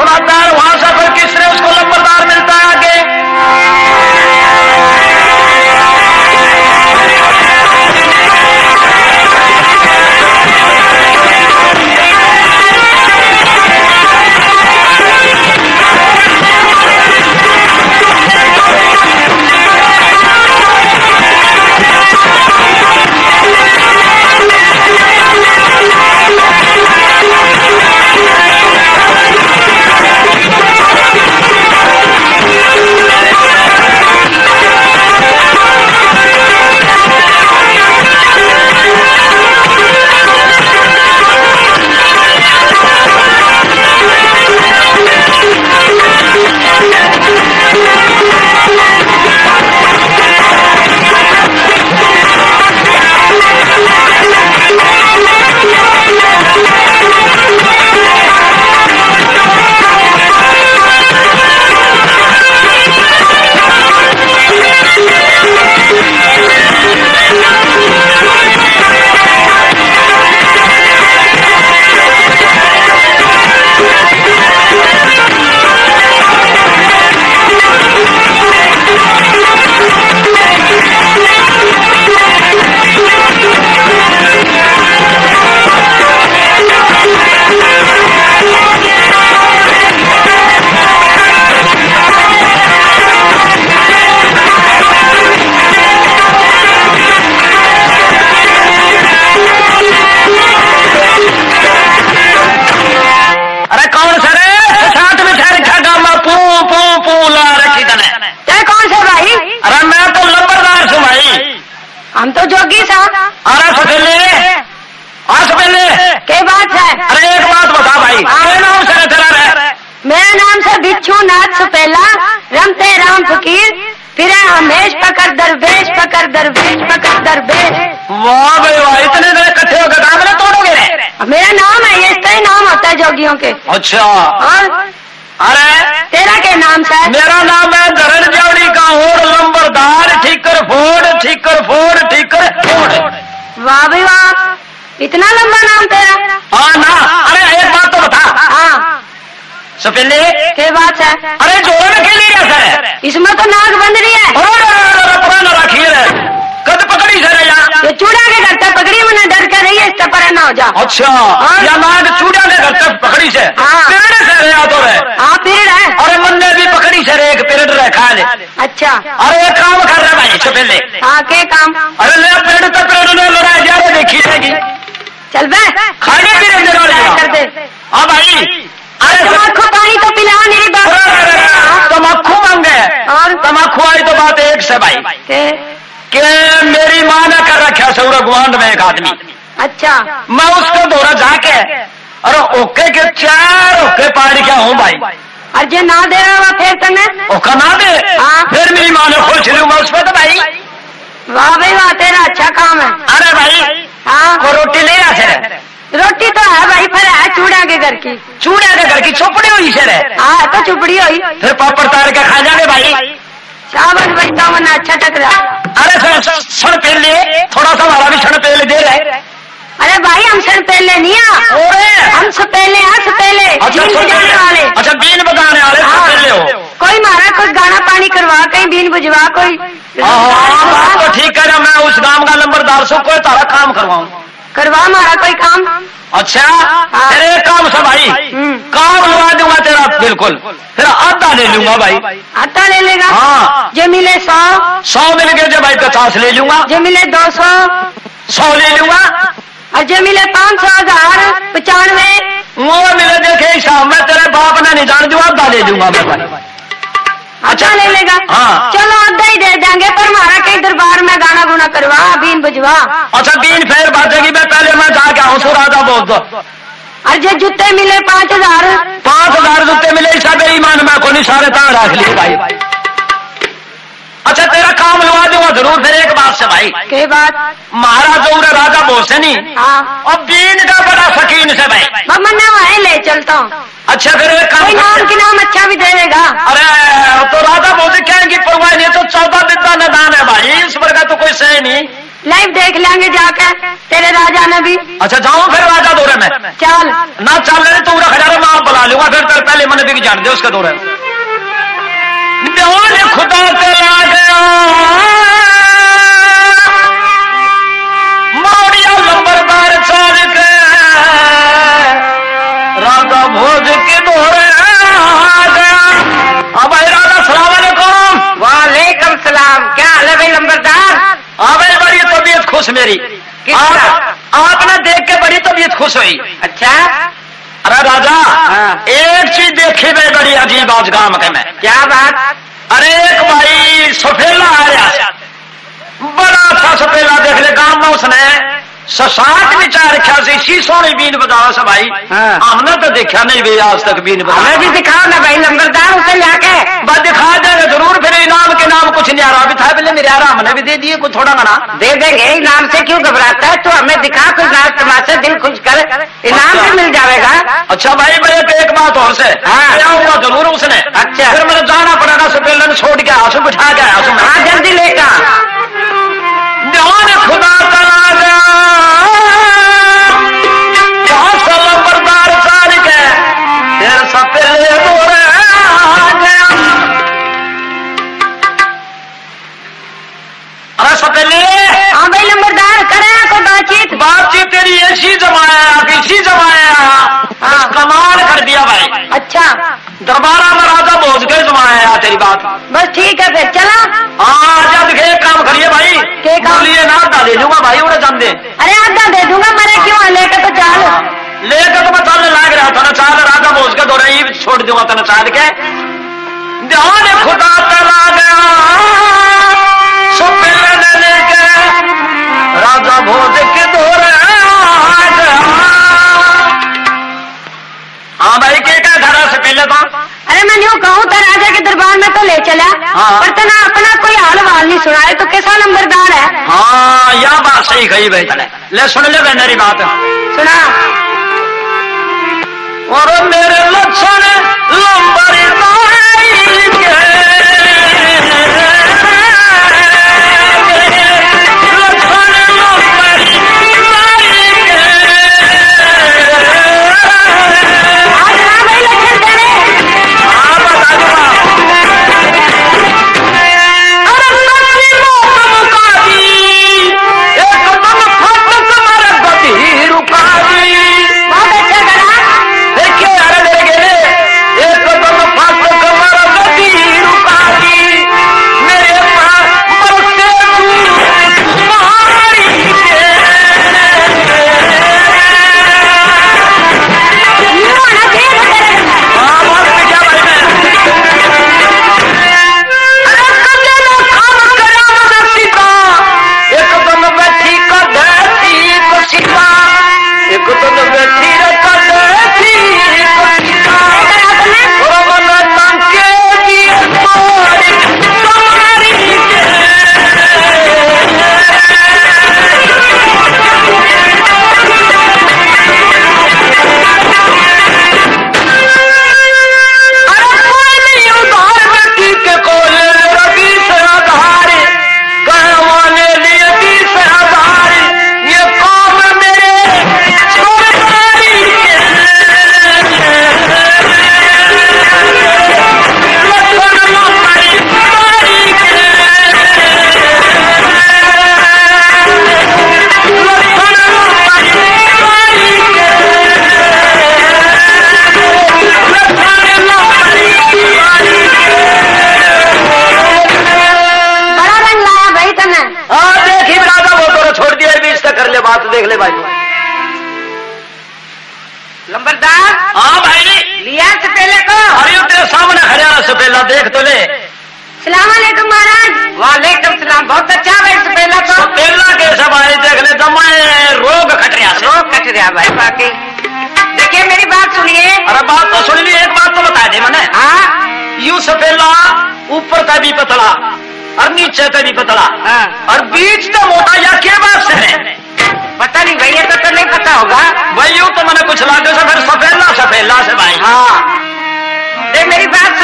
শোনার पकड़ दरवेश पकड़ दरवेश पकड़ दरवेश। वाह भाई वाह इतने दिन इकट्ठे होकर कागले तोड़ोगे रे? मेरा नाम है ये इसका ही नाम होता है जोगियों के। अच्छा। और अरे? तेरा क्या नाम सा है मेरा नाम है धरण जावड़ी का और लंबरदार ठीकर फोड़ ठीकर फोड़ ठीकर फोड़। वाह भाई वाह इतना लंबा नाम तेरा। हाँ ना अरे एक बात तो बता। हाँ। सफेले? के बात है? अरे जोड़े में खेली है इसमें तो नाक बंद रही है रखी है कद पकड़ी से रे यहाँ ये चूड़ा के घर तक पकड़ी मैंने डर कर रही है इस पर ना हो जा। अच्छा या नाग चूड़ा के घर तक पकड़ी से। हाँ। से तो रे हाँ है। अरे मन ने भी पकड़ी से एक पेड़ रे खा ले। अच्छा। अरे एक काम कर रहा भाई सफेले हाँ के काम? अरे ले पेड़ तो पेड़ ने लड़ाई जा रहे देखी जाएगी। चल बे खाने रहने वाले कर दे। हाँ भाई। अरे तम्बाकू पानी तो पिला नहीं बात तमाकू मांगे। और? तमाकू आई तो बात एक से भाई। के? कि? माँ रखा सौर गुआंड में एक आदमी। अच्छा। मैं उसको दौरा जाके अरे ओके के चार ओके पाड़ी क्या हूँ भाई। और जो ना दे रहा फिर तने ओका ना दे? हाँ। फिर मेरी माँ ने खोल छिलू मैं उसमें तो भाई। वाह भाई वाह तेरा अच्छा काम है। अरे भाई हाँ। वो रोटी ले आ रोटी तो है भाई पर है चूड़ा के घर की। चूड़े के घर की चौपड़ी हुई से रे हाँ तो चुपड़ी हुई। फिर पापड़ तार के खा जाने भाई। चावल बचता वरना अच्छा टकरा अरे सर क्षण पेल ले थोड़ा सा हमारा भी क्षण पेल दे रहे अरे भाई हम सर पहले नहीं आ हम सपेले हैं सपेले अच्छा बीन सुन बजाने वाले। अच्छा बीन बजाने वाले हाँ। पेल ले हो कोई मारा कोई गाना पानी करवा कहीं बीन बुझवा कोई हाँ तो ठीक है मैं उस गाँव का नंबरदार से कोई तारा काम करवाऊं। करवा मारा कोई काम? अच्छा? एक काम से भाई। हम्म। काम लगा दूँगा तेरा बिल्कुल। फिर आधा ले लूँगा भाई। आटा ले लेगा? हाँ। जो मिले सौ। सौ मिल गए जो भाई पचास ले लूँगा। जो मिले दो सौ। सौ ले लूँगा। और जो मिले पाँच सौ हज़ार पचानवे। वो मिले देखे हिसाब में तेरे बाप ने नहीं जान दूँगा आधा ले लूँगा मैं भाई। अच्छा ले लेगा? हाँ। चलो आधा ही दे देंगे पर हमारा कहीं दरबार में गाना गुना करवा बीन बजवा। अच्छा बीन फिर बाजेगी मैं पहले मैं जाके आऊँ सो था बोल दो। अरे जूते मिले पाँच हज़ार। पाँच हज़ार जूते मिले सब ईमान में को नहीं सारे तार रख लिए भाई। अच्छा तेरा काम लगा दूँगा ज़रूर फिर एक बात से भाई। के बाद महाराज जो उन्हें राजा हाँ। और बीन का बड़ा शकीन से भाई। मम्मा ना वहीं ले चलता हूँ। अच्छा फिर एक काम कोई नाम की नाम अच्छा भी दे देगा। अरे तो राजा बोलते क्या है कि परवाह नहीं तो चौदह विद्या निदान है भाई। इस पर का तो कोई सही नहीं। लाइव देख लेंगे जाकर तेरे राजा ने भी। अच्छा जाऊँ फिर राजा दौरे में? चल। ना चल रहे तो हज़ार मैं आप बुला लूँगा फिर तेरे पहले मन भी जान दे उसके दौरे में। चला गया चाल के। राजा भोज के दौरे आ गया। अब भाई सलाम वालेकुम सलाम। क्या हाल है भाई नंबरदार? हाँ भाई बड़ी तबीयत खुश मेरी। आप, आपने देख के बड़ी तबीयत खुश हुई। अच्छा? अरे राजा हाँ। एक चीज़ देखी भाई बड़ी अजीब आज गाँव के में। क्या बात? अरे एक भाई सफेला आया। बड़ा अच्छा सफेला देख ले गाँव में उसने ससाट विचार रखा से इसी सोनी बीन बजावा से भाई। हाँ। हमने तो देखा नहीं भाई आज तक बीन बजा हमें भी दिखाओ ना भाई नंबरदार उसे लाके बस दिखा देंगे ज़रूर फिर इनाम के नाम कुछ रहा। अभी था पहले मेरे हमने भी दे दिए कुछ थोड़ा ना दे देंगे इनाम से क्यों घबराता है? तो हमें दिखा कुछ नाच तमाशे दिल खुश कर। इनाम भी मिल जाएगा। अच्छा भाई मेरे पे एक बात से हाँ। मैं ज़रूर उसने। अच्छा। फिर मुझे जाना सफेला ने छोड़ के आँसू बिठा के आँसू हाँ जल्दी लेकर खुदा गया गया हाँ नंबरदार करे बातचीत? बातचीत तेरी ऐसी जमाया ऐसी जमाया। बस कमाल कर दिया भाई। अच्छा। दरबारा में राजा भोज के जमाया तेरी बात। बस ठीक है फिर चला। हाँ जब के काम करिए भाई। के काम? बोलिए ना डाले लूँगा भाई उन्हें जान दे अरे आधा दे दूँगा मैंने क्यों लेकर तो चल। लेकर तो मैं चलने लाग रहा था ना चाल राजा बोझ के दौरे ही छोड़ दूँगा तेना चाल के। ध्यान खुदा चला गया। सुपीले ने लेके खोज के तो अरे मैं यू कहूँ तो राजा के दरबार में तो ले चला। हाँ। पर तना अपना कोई हाल वाल नहीं सुना है तो कैसा नंबरदार है? हाँ यह बात सही कही भाई तले ले सुन ले मेरी बात। सुना। और मेरे लक्षण लंबरदारी पहला देख तो ले। सलाम अलैकुम महाराज। वालेकुम सलाम। बहुत अच्छा भाई से पहला तो। पहला के सब आए देख ले तो रोग खट रहा रोक कट रहा भाई बाकी। देखिए मेरी बात सुनिए। अरे बात तो सुन ली एक बात तो बता दे मैंने। हाँ? यूँ सफेला ऊपर का भी पतला और नीचे का भी पतला। हाँ। और बीच का मोटा या क्या बात से है? पता नहीं भैया तो, तो नहीं पता होगा। भाई यूँ तो मैंने कुछ लागे से फिर सफेला सफेला से भाई हाँ देख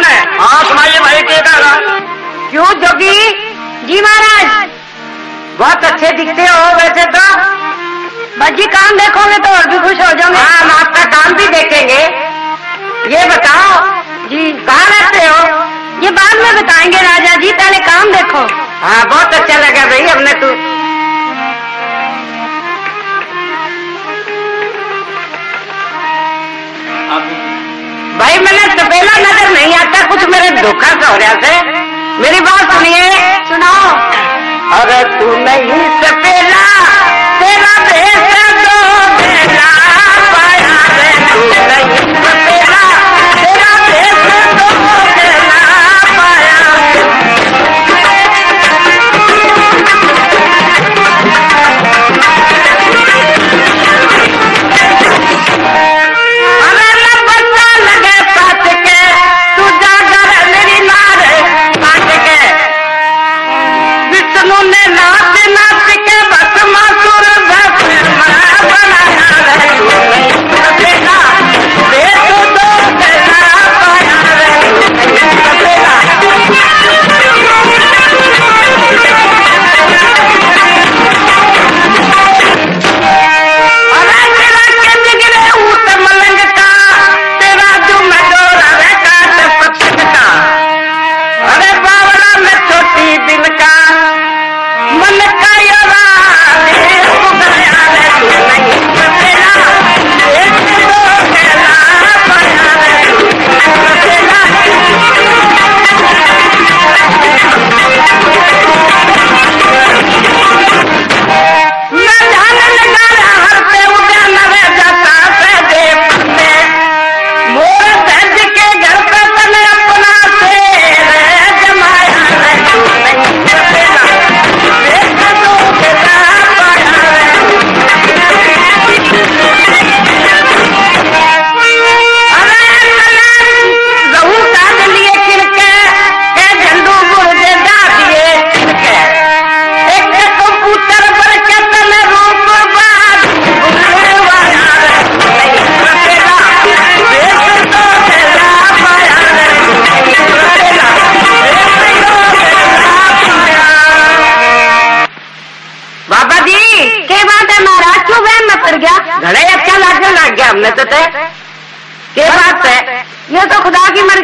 सुन हाँ सुनाइए भाई के कहा क्यों जोगी? जी महाराज। बहुत अच्छे दिखते हो वैसे तो। बाजी काम देखोगे तो और भी खुश हो जाओगे। हाँ हम आपका काम भी देखेंगे। ये बताओ जी कहाँ रहते हो? ये बाद में बताएँगे राजा जी पहले काम देखो। हाँ बहुत अच्छा लगा भाई हमने रहा से? मेरी बात सुनिए सुनाओ। अरे तू नहीं सपेला तेरा देश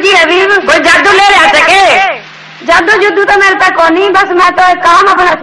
खुदा की मर्ज़ी है भी कोई जादू ले रहा सके जादू, जुदू तो मेरे तक कौन नहीं बस मैं तो एक काम अपना